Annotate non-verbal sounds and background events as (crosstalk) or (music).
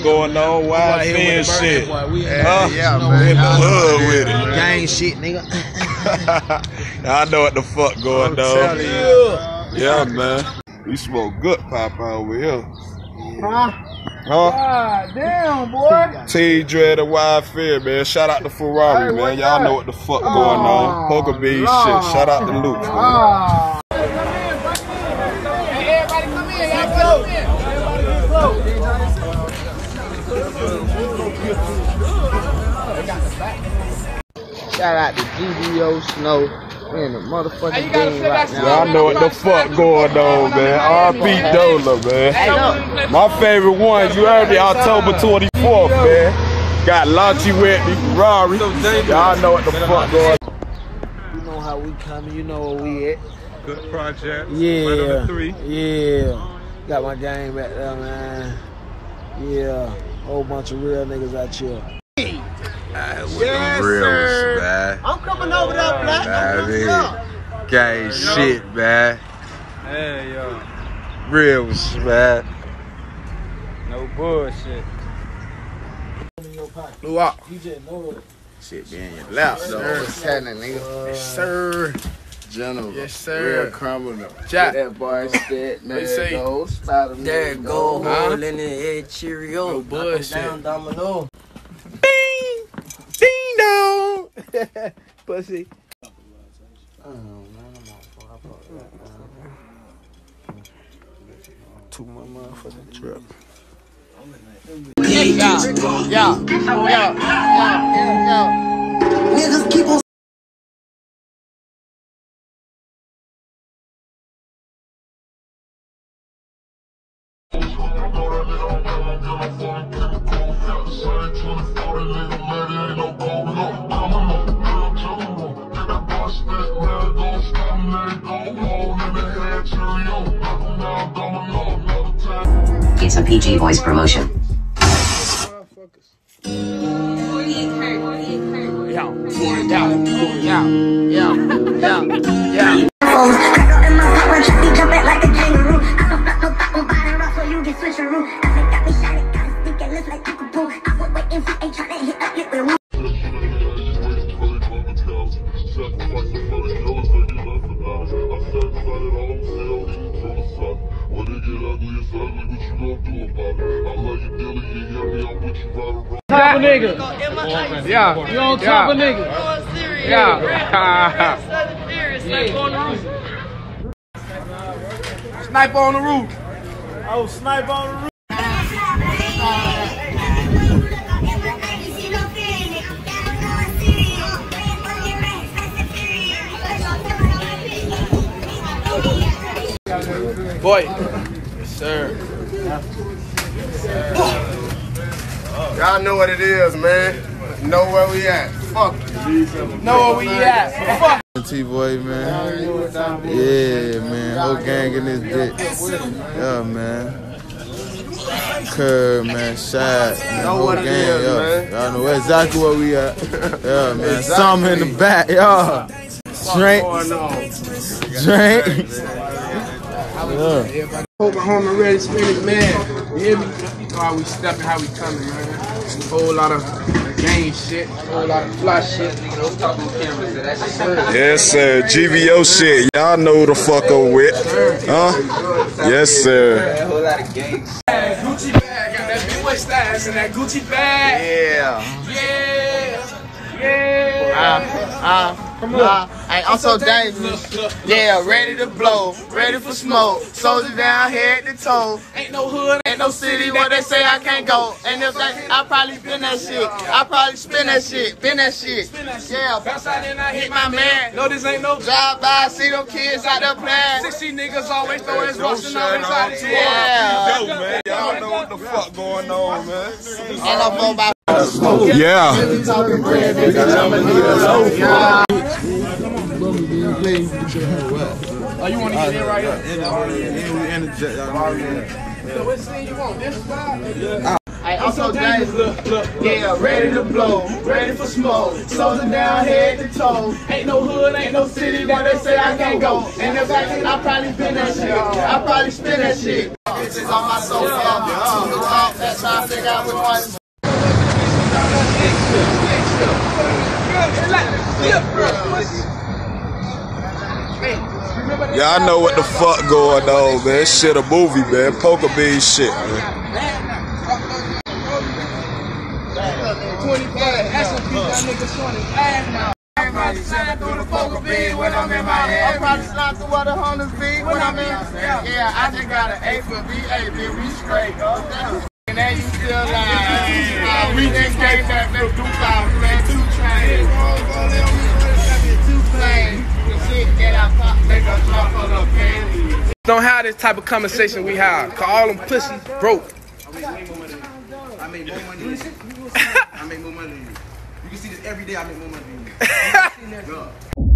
fuck going on. Wild fan shit. Yeah, Huh? yeah, We man. in the hood with it. Gang shit, nigga. (laughs) I know what the fuck going on. Yeah, man. We smoke good pop over here. Huh? Huh? God damn, boy. T Dread and Wild Fear, man. Shout out to Ferrari, Hey, man. Y'all know what the fuck going on. Poker B shit. Shout out to Luke. Shout out to GBO Snow. We in the motherfucking Hey, you game right now. Y'all know what the fuck going on, man. RP Dola, man. My favorite one, you heard me October 24th, man. Got Launchy with me, Ferrari. Y'all know what the fuck going on. You know how we coming. You know where we at. Good project. Yeah. Three. Yeah. Got my gang back there, man. Yeah. Whole bunch of real niggas out here. Yes, sir. Man. I'm coming over there, Black. I mean, gang shit, man. Hey, yo. Reals, man. No bullshit. Luau. You just know. Shit be in your lap, though. What's happening, nigga? Yes, sir. General. Yes, sir. Real criminal. Jack. That boy said, What you say? there goes Spider-Man. There go Huh? hole in the head Cheerio. No Knock 'em bullshit. Down domino. Bing! Ding (laughs) dong! Pussy. Two more motherfucking trip. Yeah, yeah, yeah, yeah, yeah, yeah. It's a PG voice promotion. in (laughs) Top a nigga. Yeah. You on top a nigga. Yeah. Sniper on the roof. Oh, snipe on the roof. Boy. Yes, sir. Y'all know what it is, man. Know where we at. Fuck. Know where we at. Fuck. T-Boy, man. Yeah, man. Whole gang in this bitch. Yeah, man. Curb, man. Shot, man. Know Whole what it gang, is. Y'all know exactly where we at. Yeah, man. Some in the back, y'all. Drink, drink. Yeah. Hope my home and ready to man. You hear me? You know how we stepping, how we coming, man. Whole lot of gang shit, whole lot of fly shit. Yes, sir. GVO shit. Y'all know who the fuck I'm with. Huh? Yes, sir. Gucci bag, got that big boy stash and that Gucci bag. Yeah. Yeah, yeah. Uh, uh, uh, hey, I'm so dangerous. Yeah, ready to blow, ready for smoke. Soldier down head to toe. Ain't no hood, Ain't no city where they say I can't go. And if they, I probably been that shit. I probably spin that shit, been that shit. Yeah, Bounce out and I hit hit my man. No, this ain't no Drive by, see them kids out there playing. 60 niggas always throw his Don't rocks and shut always out to. Yeah. Man. Y'all know what the fuck going on, man. And I'm going by Yeah. Oh, you want? I'm so dangerous. Yeah, ready to blow, ready for smoke. Soldier down head to toe. Ain't no hood, ain't no city where they say I can't go. And if I, I probably been that shit. I probably spin that shit. Bitches on my sofa. To the top, that's how I check out which one. Y'all know what the fuck going on, man. Shit a movie, man. Pork N Bean shit, man. 20 bad. That's ass now. I'm probably slide through the Pork N Bean when I'm in my head. I'm probably slide through the hunters be when I'm in. Yeah, I just got an A for VA, bitch. We straight. Oh, damn. And then you still lying. Uh, we just gave that little 2000, man. Two chains. Two planes. The shit that I pop, nigga, drop on the penny. Don't have this type of conversation we have. Cause all them pussies broke. I make more money than you. (laughs) I make more money than you. You can see this every day. I make more money than you. (laughs) God.